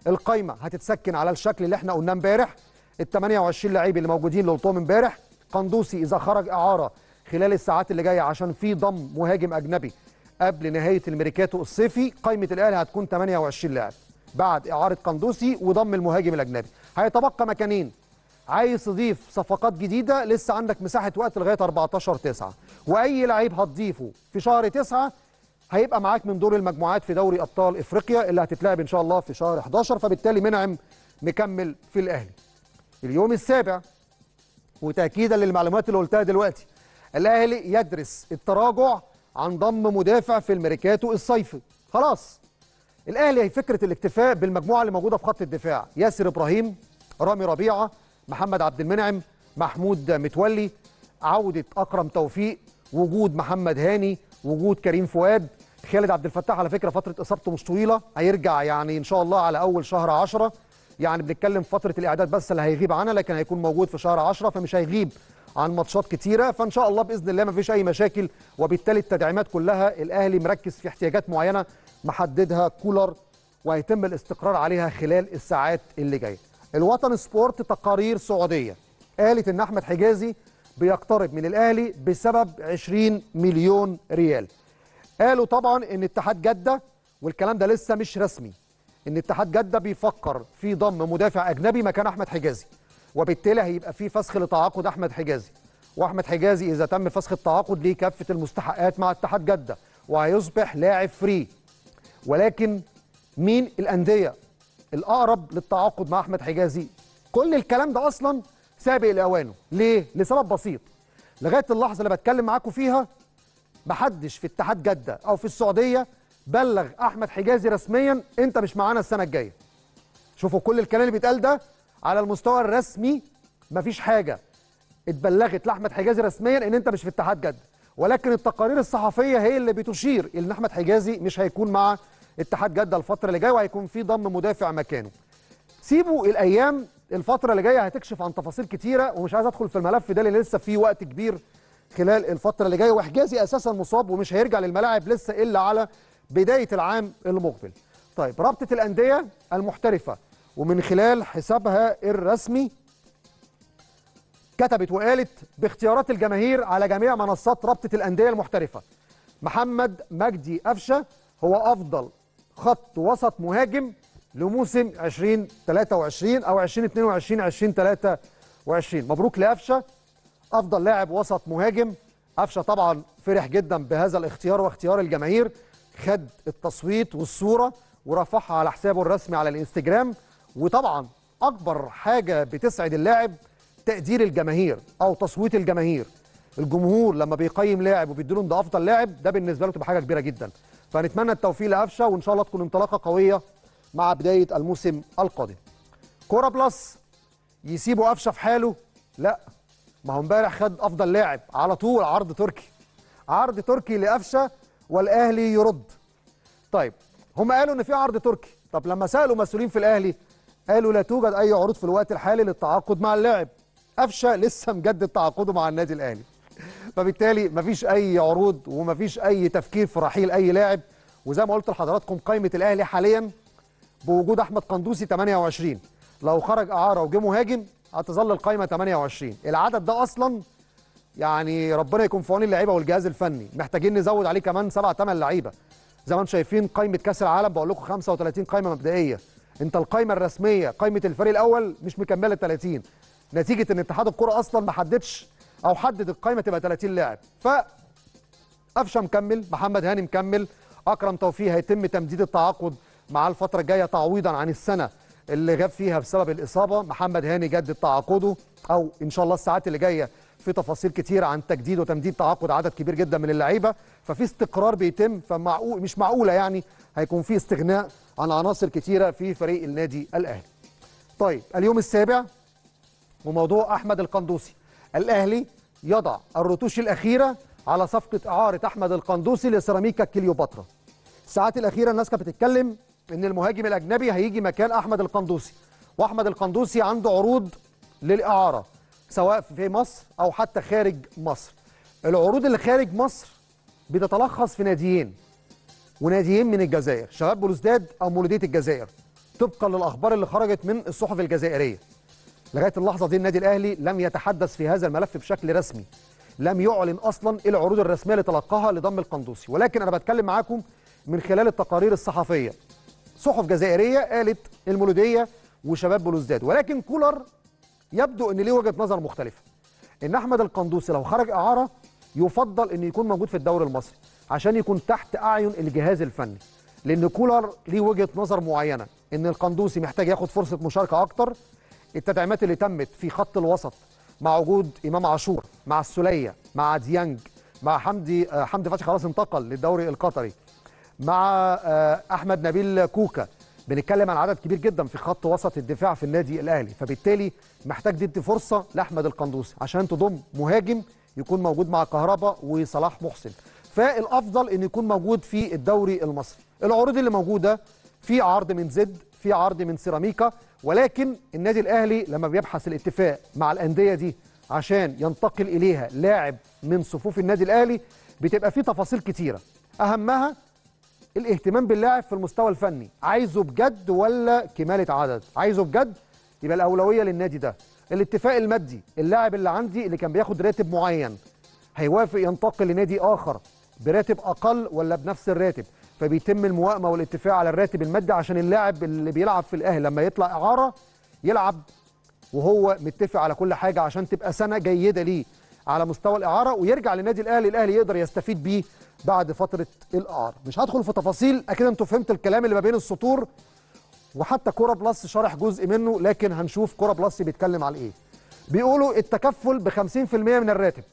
القايمة هتتسكن على الشكل اللي إحنا قلناه امبارح. ال 28 لعيب اللي موجودين اللي قلتهم امبارح. قندوسي إذا خرج إعارة خلال الساعات اللي جاية عشان في ضم مهاجم أجنبي. قبل نهاية الميركاتو الصيفي قائمه الاهلي هتكون 28 لاعب. بعد إعارة قندوسي وضم المهاجم الأجنبي. هيتبقى مكانين عايز تضيف صفقات جديدة لسه عندك مساحة وقت لغاية 14 9 وأي لعيب هتضيفه في شهر 9 هيبقى معاك من دور المجموعات في دوري أبطال إفريقيا اللي هتتلعب إن شاء الله في شهر 11 فبالتالي منعم مكمل في الأهلي. اليوم السابع وتاكيدا للمعلومات اللي قلتها دلوقتي الأهلي يدرس التراجع عن ضم مدافع في الميركاتو الصيفي. خلاص. الأهلي فكرة الاكتفاء بالمجموعة اللي موجودة في خط الدفاع ياسر إبراهيم رامي ربيعة محمد عبد المنعم محمود متولي عودة أكرم توفيق وجود محمد هاني وجود كريم فؤاد خالد عبد الفتاح على فكرة فترة إصابته مش طويلة هيرجع يعني إن شاء الله على أول شهر 10 يعني بنتكلم فترة الإعداد بس اللي هيغيب عنها لكن هيكون موجود في شهر 10 فمش هيغيب عن ماتشات كتيرة فإن شاء الله بإذن الله ما فيش أي مشاكل وبالتالي التدعيمات كلها الأهلي مركز في احتياجات معينة محددها كولر وهيتم الاستقرار عليها خلال الساعات اللي جاية. الوطن سبورت تقارير سعودية. قالت ان احمد حجازي بيقترب من الأهلي بسبب 20 مليون ريال. قالوا طبعا إن اتحاد جدة والكلام ده لسه مش رسمي. إن اتحاد جدة بيفكر في ضم مدافع أجنبي مكان أحمد حجازي وبالتالي هيبقى في فسخ لتعاقد أحمد حجازي. وأحمد حجازي إذا تم فسخ التعاقد ليه كافة المستحقات مع اتحاد جدة وهيصبح لاعب فري. ولكن مين الأندية الأقرب للتعاقد مع أحمد حجازي. كل الكلام ده أصلا سابق لأوانه. ليه؟ لسبب بسيط. لغاية اللحظة اللي بتكلم معاكم فيها محدش في اتحاد جدة أو في السعودية بلغ أحمد حجازي رسميا أنت مش معانا السنة الجاية. شوفوا كل الكلام اللي بيتقال ده على المستوى الرسمي مفيش حاجة اتبلغت لأحمد حجازي رسميا إن أنت مش في اتحاد جدة. ولكن التقارير الصحفية هي اللي بتشير إن أحمد حجازي مش هيكون مع اتحاد جدة الفترة اللي جاية وهيكون في ضم مدافع مكانه. سيبوا الأيام الفترة اللي جاية هتكشف عن تفاصيل كتيرة ومش عايز أدخل في الملف ده اللي لسه فيه وقت كبير خلال الفترة اللي جاية. وحجازي أساسا مصاب ومش هيرجع للملاعب لسه إلا على بداية العام المقبل. طيب رابطة الأندية المحترفة ومن خلال حسابها الرسمي كتبت وقالت باختيارات الجماهير على جميع منصات رابطة الأندية المحترفة محمد مجدي قفشة هو أفضل خط وسط مهاجم لموسم 2023 أو 2022 2023 مبروك لقفشه أفضل لاعب وسط مهاجم. قفشه طبعا فرح جدا بهذا الاختيار واختيار الجماهير. خد التصويت والصورة ورفعها على حسابه الرسمي على الإنستجرام. وطبعا أكبر حاجة بتسعد اللاعب تقدير الجماهير أو تصويت الجماهير. الجمهور لما بيقيم لاعب وبيديله ده أفضل لاعب ده بالنسبة له تبقى حاجة كبيرة جدا. فنتمنى التوفيق لقفشه وإن شاء الله تكون انطلاقة قوية مع بداية الموسم القادم. كورة بلس يسيبوا قفشه في حاله؟ لا. ما هو امبارح خد أفضل لاعب على طول عرض تركي. عرض تركي لقفشه والأهلي يرد. طيب هم قالوا إن في عرض تركي. طب لما سألوا مسؤولين في الأهلي قالوا لا توجد أي عروض في الوقت الحالي للتعاقد مع اللاعب. قفشه لسه مجدد تعاقده مع النادي الأهلي. فبالتالي مفيش أي عروض ومفيش أي تفكير في رحيل أي لاعب. وزي ما قلت لحضراتكم قائمة الأهلي حاليا بوجود أحمد قندوسي 28 لو خرج أعارة وجه مهاجم هتظل القائمة 28 العدد ده أصلا يعني ربنا يكون في عون اللعيبة والجهاز الفني. محتاجين نزود عليه كمان 7 8 لعيبة. زي ما أنتم شايفين قائمة كأس العالم بقول لكم 35 قائمة مبدئية. انت القائمة الرسمية قائمة الفريق الأول مش مكملة 30 نتيجة إن اتحاد الكره أصلا ما حددش أو حدد القائمه تبقى 30 لاعب. ف قفشه مكمل محمد هاني مكمل. أكرم توفيق هيتم تمديد التعاقد مع الفترة الجاية تعويضا عن السنة اللي غاب فيها بسبب الإصابة. محمد هاني جدد تعاقده أو إن شاء الله الساعات اللي جاية في تفاصيل كتير عن تجديد وتمديد تعاقد عدد كبير جدا من اللعيبة. ففي استقرار بيتم فمعقول مش معقولة يعني هيكون في استغناء عن عناصر كتيرة في فريق النادي الأهلي. طيب اليوم السابع وموضوع أحمد القندوسي. الأهلي يضع الرتوش الأخيرة على صفقة اعاره أحمد القندوسي لسيراميكا كليوباترا. الساعات الأخيرة الناس كانت بتتكلم إن المهاجم الأجنبي هيجي مكان أحمد القندوسي وأحمد القندوسي عنده عروض للإعارة سواء في مصر أو حتى خارج مصر. العروض اللي خارج مصر بتتلخص في ناديين وناديين من الجزائر شباب بلوزداد أو مولودية الجزائر طبقا للأخبار اللي خرجت من الصحف الجزائرية لغاية اللحظة دي النادي الأهلي لم يتحدث في هذا الملف بشكل رسمي. لم يعلن أصلا العروض الرسمية اللي تلقاها لضم القندوسي. ولكن أنا بتكلم معاكم من خلال التقارير الصحفية. صحف جزائرية قالت المولودية وشباب بلوزداد ولكن كولر يبدو إن ليه وجهة نظر مختلفة. إن أحمد القندوسي لو خرج إعارة يفضل إنه يكون موجود في الدوري المصري عشان يكون تحت أعين الجهاز الفني. لأن كولر ليه وجهة نظر معينة. إن القندوسي محتاج ياخد فرصة مشاركة أكتر التدعيمات اللي تمت في خط الوسط مع وجود إمام عاشور مع السوليه مع ديانج مع حمدي آه، حمدي فتحي خلاص انتقل للدوري القطري مع آه، أحمد نبيل كوكا. بنتكلم عن عدد كبير جدا في خط وسط الدفاع في النادي الأهلي. فبالتالي محتاج تدي فرصة لأحمد القندوسي عشان تضم مهاجم يكون موجود مع كهربا وصلاح محسن. فالأفضل إن يكون موجود في الدوري المصري. العروض اللي موجودة في عرض من زد في عرض من سيراميكا ولكن النادي الأهلي لما بيبحث الاتفاق مع الأندية دي عشان ينتقل إليها لاعب من صفوف النادي الأهلي بتبقى فيه تفاصيل كتيرة. أهمها الاهتمام باللاعب في المستوى الفني. عايزه بجد ولا كمالة عدد؟ عايزه بجد؟ يبقى الأولوية للنادي ده. الاتفاق المادي اللاعب اللي عندي اللي كان بياخد راتب معين هيوافق ينتقل لنادي آخر براتب أقل ولا بنفس الراتب؟ فبيتم الموائمه والاتفاق على الراتب المادي عشان اللاعب اللي بيلعب في الأهلي لما يطلع إعارة يلعب وهو متفق على كل حاجة عشان تبقى سنة جيدة ليه على مستوى الإعارة ويرجع للنادي الأهلي الأهلي يقدر يستفيد بيه بعد فترة الإعارة. مش هدخل في تفاصيل أكيد أنتوا فهمت الكلام اللي ما بين السطور وحتى كورة بلس شارح جزء منه لكن هنشوف كورة بلس بيتكلم على إيه. بيقولوا التكفل ب 50% من الراتب.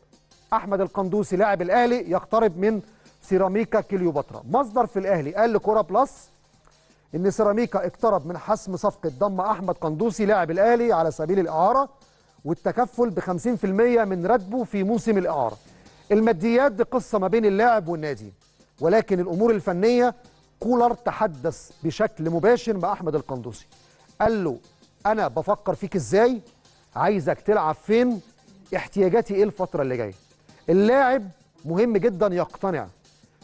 أحمد القندوسي لاعب الأهلي يقترب من سيراميكا كليوباترا. مصدر في الأهلي قال لكوره بلس إن سيراميكا اقترب من حسم صفقة ضم أحمد قندوسي لاعب الأهلي على سبيل الإعارة والتكفل ب 50% من راتبه في موسم الإعارة. الماديات دي قصة ما بين اللاعب والنادي ولكن الأمور الفنية كولر تحدث بشكل مباشر مع أحمد القندوسي. قال له أنا بفكر فيك إزاي؟ عايزك تلعب فين؟ احتياجاتي إيه الفترة اللي جاية؟ اللاعب مهم جدا يقتنع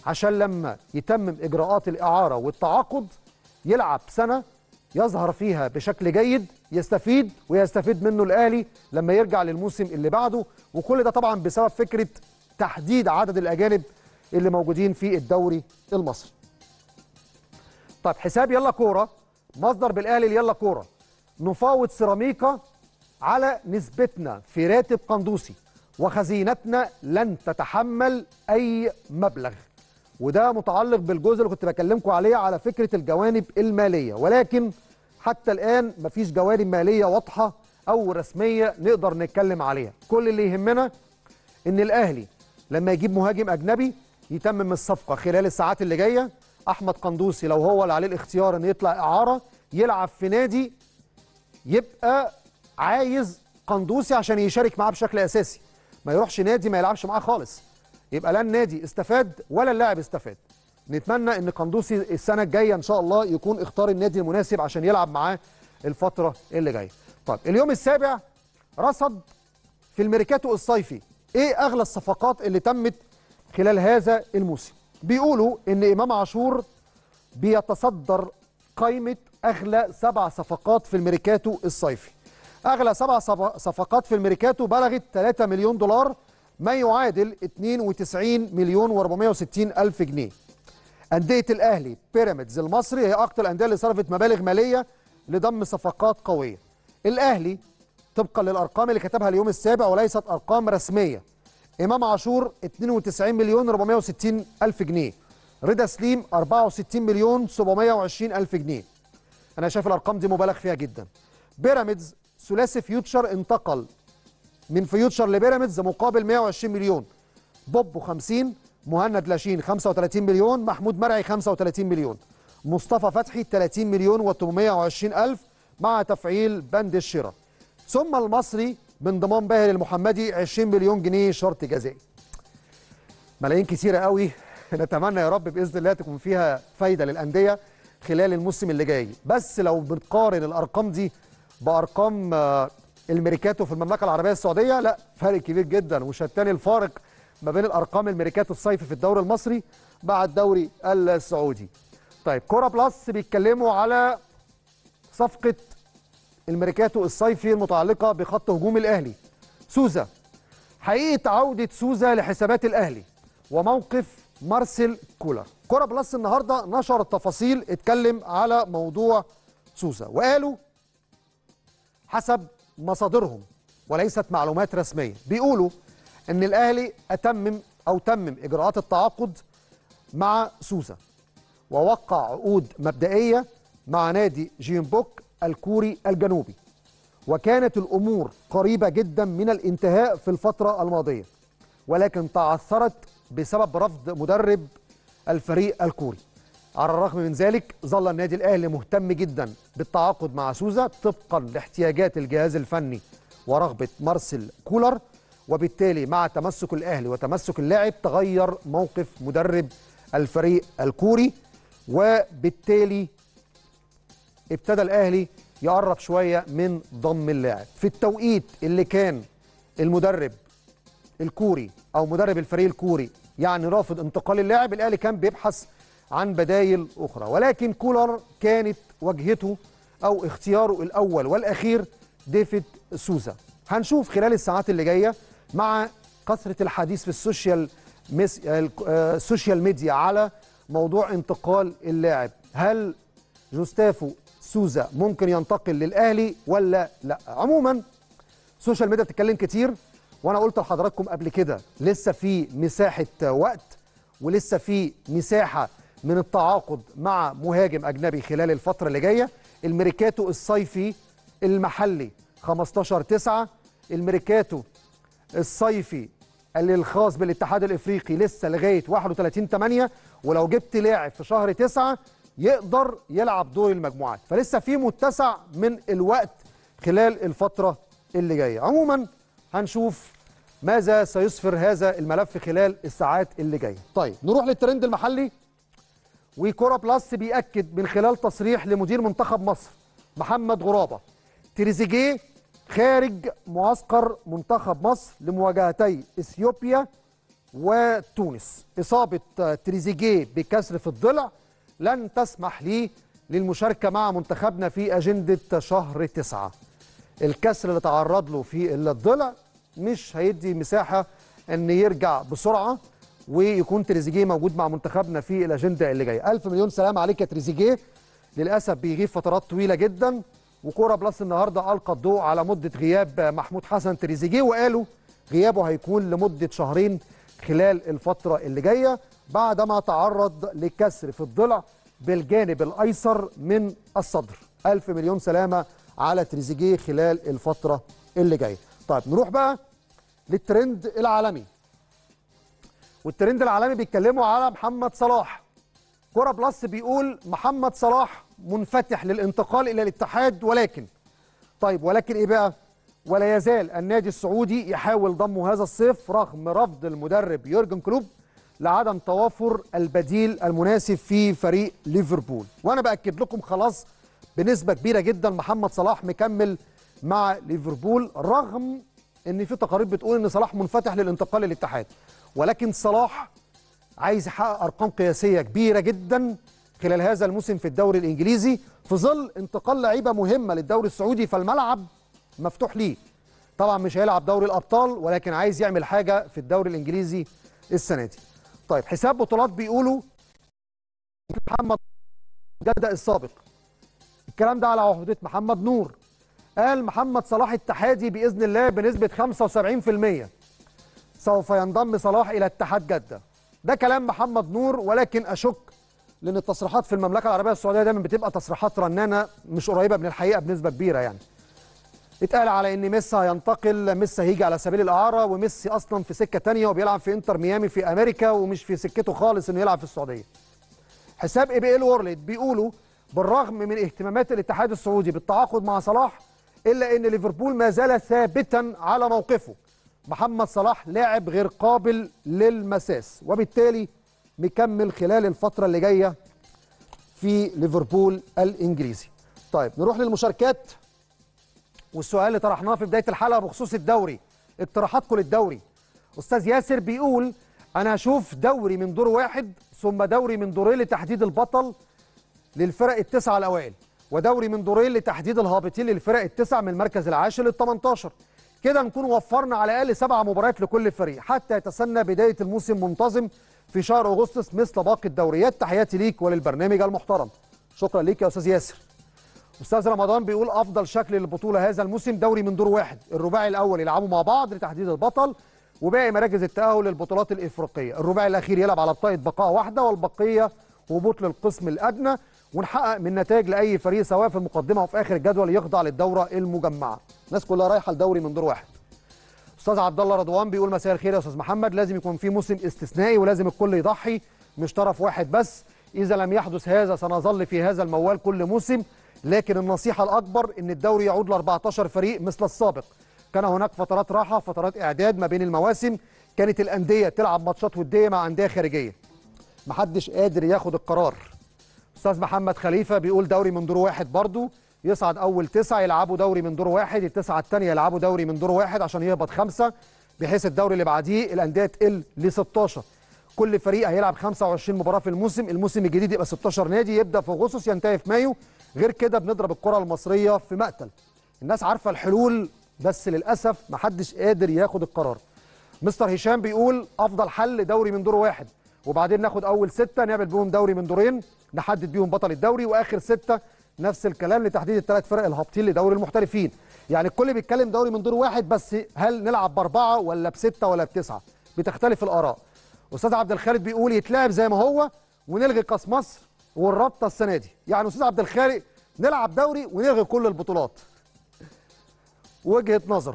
عشان لما يتمم إجراءات الإعارة والتعاقد يلعب سنة يظهر فيها بشكل جيد يستفيد ويستفيد منه الأهلي لما يرجع للموسم اللي بعده. وكل ده طبعا بسبب فكرة تحديد عدد الأجانب اللي موجودين في الدوري المصري. طيب حساب يلا كورة مصدر بالأهلي يلا كورة. نفاوض سيراميكا على نسبتنا في راتب قندوسي وخزينتنا لن تتحمل أي مبلغ. وده متعلق بالجزء اللي كنت بكلمكم عليه على فكرة الجوانب المالية. ولكن حتى الآن مفيش جوانب مالية واضحة أو رسمية نقدر نتكلم عليها. كل اللي يهمنا إن الأهلي لما يجيب مهاجم أجنبي يتمم الصفقة. خلال الساعات اللي جاية أحمد قندوسي لو هو اللي عليه الاختيار انه يطلع إعارة يلعب في نادي يبقى عايز قندوسي عشان يشارك معاه بشكل أساسي. ما يروحش نادي ما يلعبش معاه خالص. يبقى لا النادي استفاد ولا اللاعب استفاد. نتمنى إن قندوسي السنة الجاية إن شاء الله يكون اختار النادي المناسب عشان يلعب معاه الفترة اللي جاية. طيب اليوم السابع رصد في الميركاتو الصيفي. إيه أغلى الصفقات اللي تمت خلال هذا الموسم؟ بيقولوا إن إمام عاشور بيتصدر قائمة أغلى سبع صفقات في الميركاتو الصيفي. أغلى سبع صفقات في الميركاتو بلغت 3 مليون دولار ما يعادل 92 مليون و460 ألف جنيه. أندية الأهلي بيراميدز المصري هي أكتر الانديه اللي صرفت مبالغ مالية لضم صفقات قوية. الأهلي طبقا للأرقام اللي كتبها اليوم السابع وليست أرقام رسمية. إمام عاشور 92 مليون 460 ألف جنيه. رضا سليم 64 مليون 720 ألف جنيه. أنا شايف الأرقام دي مبالغ فيها جدا. بيراميدز ثلاثي فيوتشر انتقل من فيوتشر لبيراميدز مقابل 120 مليون. بوبو 50 مهند لاشين 35 مليون محمود مرعي 35 مليون. مصطفى فتحي 30 مليون و820 ألف مع تفعيل بند الشراء. ثم المصري بانضمام باهر المحمدي 20 مليون جنيه شرط جزائي ملايين كثيره قوي. (laughs) نتمنى يا رب بإذن الله تكون فيها فايدة للأندية خلال الموسم اللي جاي. بس لو بنقارن الأرقام دي بأرقام الميركاتو في المملكة العربية السعودية. لا فرق كبير جدا. وشتان الفارق ما بين الأرقام الميركاتو الصيفي في الدوري المصري مع الدوري السعودي. طيب كوره بلس بيتكلموا على صفقة الميركاتو الصيفي المتعلقة بخط هجوم الأهلي. سوزا حقيقة عودة سوزا لحسابات الأهلي وموقف مارسيل كولر. كوره بلس النهارده نشر التفاصيل اتكلم على موضوع سوزا. وقالوا حسب مصادرهم وليست معلومات رسمية. بيقولوا إن الأهلي أتمم أو تمم إجراءات التعاقد مع سوزا ووقع عقود مبدئية مع نادي جيمبوك الكوري الجنوبي وكانت الأمور قريبة جدا من الانتهاء في الفترة الماضية ولكن تعثرت بسبب رفض مدرب الفريق الكوري. على الرغم من ذلك ظل النادي الأهلي مهتم جدا بالتعاقد مع سوزا طبقا لاحتياجات الجهاز الفني ورغبة مارسيل كولر وبالتالي مع تمسك الأهلي وتمسك اللاعب تغير موقف مدرب الفريق الكوري وبالتالي ابتدى الأهلي يقرب شوية من ضم اللاعب. في التوقيت اللي كان المدرب الكوري أو مدرب الفريق الكوري يعني رافض انتقال اللاعب الأهلي كان بيبحث عن بدايل أخرى. ولكن كولر كانت وجهته أو اختياره الأول والأخير ديفيد سوزا. هنشوف خلال الساعات اللي جاية مع كثرة الحديث في ال social mes... ال social media على موضوع انتقال اللاعب. هل جوستافو سوزا ممكن ينتقل للأهلي ولا لا؟ عموما ال social media بتتكلم كتير وأنا قلت لحضراتكم قبل كده لسه في مساحة وقت ولسه في مساحة من التعاقد مع مهاجم أجنبي خلال الفترة اللي جاية الميركاتو الصيفي المحلي 15 9 الميركاتو الصيفي اللي الخاص بالاتحاد الإفريقي لسه لغاية 31 8 ولو جبت لاعب في شهر 9 يقدر يلعب دور المجموعات. فلسه في متسع من الوقت خلال الفترة اللي جاية. عموما هنشوف ماذا سيسفر هذا الملف خلال الساعات اللي جاية. طيب نروح للترند المحلي. وكوره بلس بيأكد من خلال تصريح لمدير منتخب مصر محمد غرابة. تريزيجيه خارج معسكر منتخب مصر لمواجهتي إثيوبيا وتونس. إصابة تريزيجيه بكسر في الضلع لن تسمح ليه للمشاركة مع منتخبنا في أجندة شهر تسعة. الكسر اللي تعرض له في الضلع مش هيدي مساحة إن يرجع بسرعة. ويكون تريزيجيه موجود مع منتخبنا في الأجندة اللي جاية. ألف مليون سلام عليك يا تريزيجيه. للأسف بيغيب فترات طويلة جدا وكورة بلس النهارده ألقى الضوء على مدة غياب محمود حسن تريزيجيه وقالوا غيابه هيكون لمدة شهرين خلال الفترة اللي جاية بعدما تعرض لكسر في الضلع بالجانب الأيسر من الصدر. ألف مليون سلامة على تريزيجيه خلال الفترة اللي جاية. طيب نروح بقى للترند العالمي. والترند العالمي بيتكلموا على محمد صلاح. كرة بلس بيقول محمد صلاح منفتح للانتقال إلى الاتحاد ولكن طيب ولكن إيه بقى؟ ولا يزال النادي السعودي يحاول ضمه هذا الصيف رغم رفض المدرب يورجن كلوب لعدم توافر البديل المناسب في فريق ليفربول. وأنا بأكد لكم خلاص بنسبة كبيرة جدا محمد صلاح مكمل مع ليفربول رغم إن في تقارير بتقول إن صلاح منفتح للانتقال للاتحاد. ولكن صلاح عايز يحقق أرقام قياسية كبيرة جدا خلال هذا الموسم في الدوري الإنجليزي في ظل انتقال لعيبة مهمة للدوري السعودي فالملعب مفتوح ليه. طبعا مش هيلعب دوري الأبطال ولكن عايز يعمل حاجة في الدوري الإنجليزي السنة دي. طيب حساب بطولات بيقولوا محمد جدة السابق. الكلام ده على عهدة محمد نور. قال محمد صلاح اتحادي بإذن الله بنسبة 75% سوف ينضم صلاح إلى اتحاد جدة. ده كلام محمد نور ولكن أشك لأن التصريحات في المملكة العربية السعودية دايما بتبقى تصريحات رنانة مش قريبة من الحقيقة بنسبة كبيرة يعني. اتقال على إن ميسي هينتقل ميسي هيجي على سبيل الإعارة وميسي أصلا في سكة تانية وبيلعب في إنتر ميامي في أمريكا ومش في سكته خالص إنه يلعب في السعودية. حساب EPL World بيقولوا بالرغم من اهتمامات الاتحاد السعودي بالتعاقد مع صلاح إلا إن ليفربول ما زال ثابتا على موقفه. محمد صلاح لاعب غير قابل للمساس وبالتالي مكمل خلال الفترة اللي جاية في ليفربول الإنجليزي. طيب نروح للمشاركات. والسؤال اللي طرحناه في بداية الحلقة بخصوص الدوري اقتراحاتكم للدوري أستاذ ياسر بيقول أنا هشوف دوري من دور واحد ثم دوري من دورين لتحديد البطل للفرق التسعة الأوائل ودوري من دورين لتحديد الهابطين للفرق التسع من المركز العاشر لل 18 كده نكون وفرنا على الأقل سبع مباريات لكل فريق حتى يتسنى بداية الموسم منتظم في شهر أغسطس مثل باقي الدوريات. تحياتي ليك وللبرنامج المحترم. شكرا ليك يا أستاذ ياسر. أستاذ رمضان بيقول أفضل شكل للبطولة هذا الموسم دوري من دور واحد. الرباعي الأول يلعبوا مع بعض لتحديد البطل وباقي مراكز التأهل للبطولات الإفريقية. الرباعي الأخير يلعب على بطاقة بقاء واحدة والبقية هبوط للقسم الأدنى. ونحقق من نتائج لأي فريق سواء في المقدمة وفي آخر الجدول يخضع للدورة المجمعة. الناس كلها رايحة لدوري من دور واحد. أستاذ عبد الله رضوان بيقول مساء الخير يا أستاذ محمد. لازم يكون في موسم استثنائي ولازم الكل يضحي مش طرف واحد بس. إذا لم يحدث هذا سنظل في هذا الموال كل موسم. لكن النصيحة الأكبر أن الدوري يعود ل 14 فريق مثل السابق. كان هناك فترات راحة فترات إعداد ما بين المواسم. كانت الأندية تلعب ماتشات ودية مع أندية خارجية. محدش قادر ياخد القرار. أستاذ محمد خليفة بيقول دوري من دور واحد برضو. يصعد أول تسعة يلعبوا دوري من دور واحد التسعة الثانية يلعبوا دوري من دور واحد عشان يهبط خمسة بحيث الدوري اللي بعديه الأندية تقل ل 16 كل فريق هيلعب 25 مباراة في الموسم الموسم الجديد يبقى 16 نادي يبدأ في أغسطس ينتهي في مايو. غير كده بنضرب الكرة المصرية في مقتل. الناس عارفة الحلول بس للأسف محدش قادر ياخد القرار. مستر هشام بيقول أفضل حل دوري من دور واحد وبعدين ناخد أول ستة نعمل بيهم دوري من دورين نحدد بيهم بطل الدوري وآخر ستة نفس الكلام لتحديد الثلاث فرق الهابطين لدوري المحترفين. يعني الكل بيتكلم دوري من دور واحد بس هل نلعب بأربعة ولا بستة ولا بتسعة؟ بتختلف الآراء. أستاذ عبد الخالق بيقول يتلعب زي ما هو ونلغي كاس مصر والرابطة السنة دي. يعني أستاذ عبد الخالق نلعب دوري ونلغي كل البطولات. وجهة نظر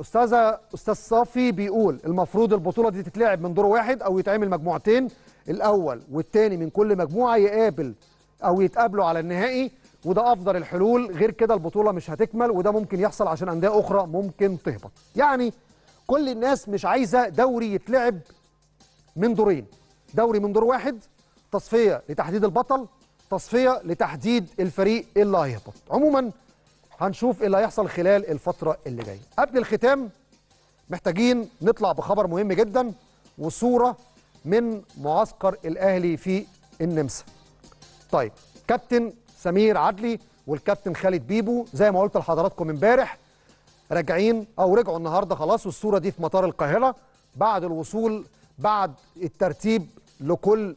أستاذة أستاذ صافي بيقول المفروض البطولة دي تتلعب من دور واحد أو يتعمل مجموعتين الأول والثاني من كل مجموعة يقابل أو يتقابلوا على النهائي وده أفضل الحلول. غير كده البطولة مش هتكمل وده ممكن يحصل عشان أندية أخرى ممكن تهبط. يعني كل الناس مش عايزة دوري يتلعب من دورين. دوري من دور واحد تصفية لتحديد البطل تصفية لتحديد الفريق اللي هيهبط. عموما هنشوف إيه اللي هيحصل خلال الفترة اللي جاية. قبل الختام محتاجين نطلع بخبر مهم جدا وصورة من معسكر الأهلي في النمسا. طيب كابتن سمير عدلي والكابتن خالد بيبو زي ما قلت لحضراتكم امبارح راجعين أو رجعوا النهارده خلاص والصورة دي في مطار القاهرة بعد الوصول بعد الترتيب لكل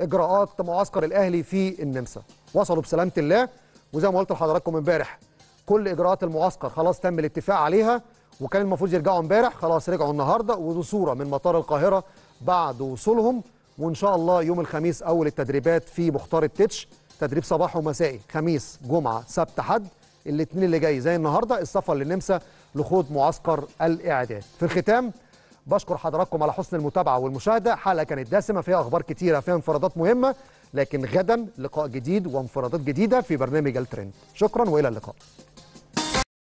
إجراءات معسكر الأهلي في النمسا. وصلوا بسلامة الله وزي ما قلت لحضراتكم امبارح كل إجراءات المعسكر خلاص تم الاتفاق عليها وكان المفروض يرجعوا امبارح خلاص رجعوا النهارده ودي صورة من مطار القاهرة بعد وصولهم. وإن شاء الله يوم الخميس أول التدريبات في مختار التتش. تدريب صباحي ومسائي. خميس جمعة سبت حد. الاثنين اللي جاي زي النهارده السفر للنمسا لخوض معسكر الإعداد. في الختام بشكر حضراتكم على حسن المتابعة والمشاهدة. حلقة كانت دسمة فيها أخبار كتيرة فيها انفرادات مهمة لكن غدا لقاء جديد وانفرادات جديدة في برنامج الترند. شكرا وإلى اللقاء.